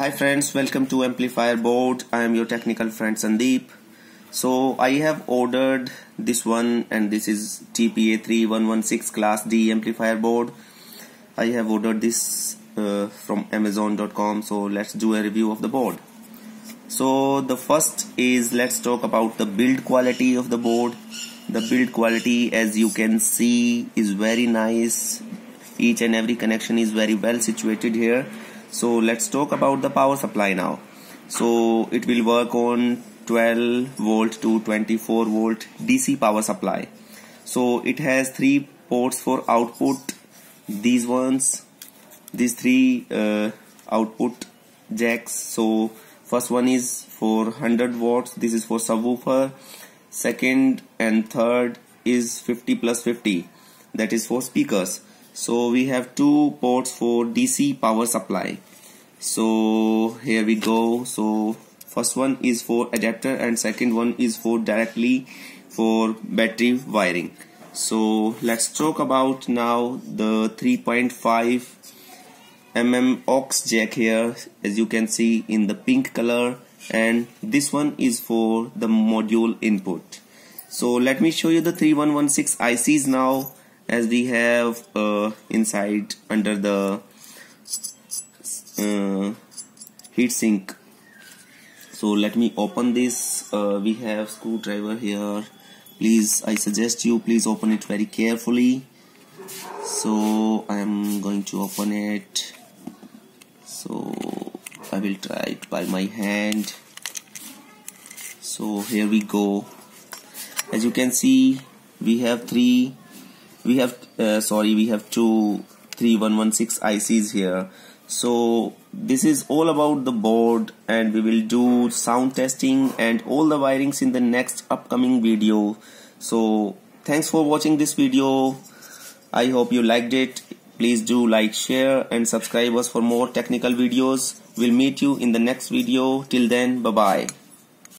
Hi friends, welcome to Amplifier Board. I am your technical friend Sandeep. So I have ordered this one and this is TPA3116 class D amplifier board. I have ordered this uh, from amazon.com so let's do a review of the board. So the first is let's talk about the build quality of the board. The build quality as you can see is very nice. Each and every connection is very well situated here so let's talk about the power supply now. So it will work on 12 volt to 24 volt DC power supply. So it has three ports for output. These ones these three uh, output jacks. So first one is for 100 watts. This is for subwoofer. Second and third is 50 plus 50 that is for speakers so we have two ports for DC power supply. So here we go. So first one is for adapter and second one is for directly for battery wiring. So let's talk about now the 3.5 mm aux jack here as you can see in the pink color. And this one is for the module input. So let me show you the 3116 ICs now as we have uh, inside under the uh, heatsink. So let me open this. Uh, we have screwdriver here. Please I suggest you please open it very carefully. So I am going to open it. So I will try it by my hand. So here we go. As you can see we have three we have uh, sorry we have two 3116 ICs here. So this is all about the board and we will do sound testing and all the wirings in the next upcoming video. So thanks for watching this video. I hope you liked it. Please do like share and subscribe us for more technical videos. We'll meet you in the next video. Till then bye bye